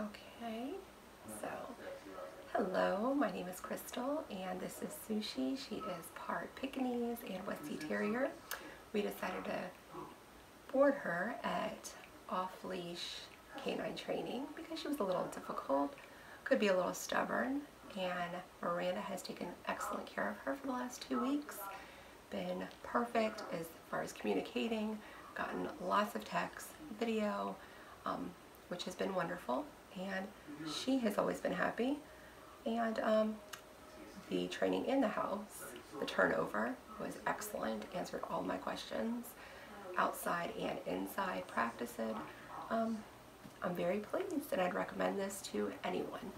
Okay, so hello, my name is Crystal and this is Sushi. She is part Pekingese and Westie Terrier. We decided to board her at off-leash canine training because she was a little difficult, could be a little stubborn, and Miranda has taken excellent care of her for the last two weeks. Been perfect as far as communicating, gotten lots of texts, video, um, which has been wonderful and she has always been happy. And um, the training in the house the turnover was excellent answered all my questions outside and inside practicing um, I'm very pleased and I'd recommend this to anyone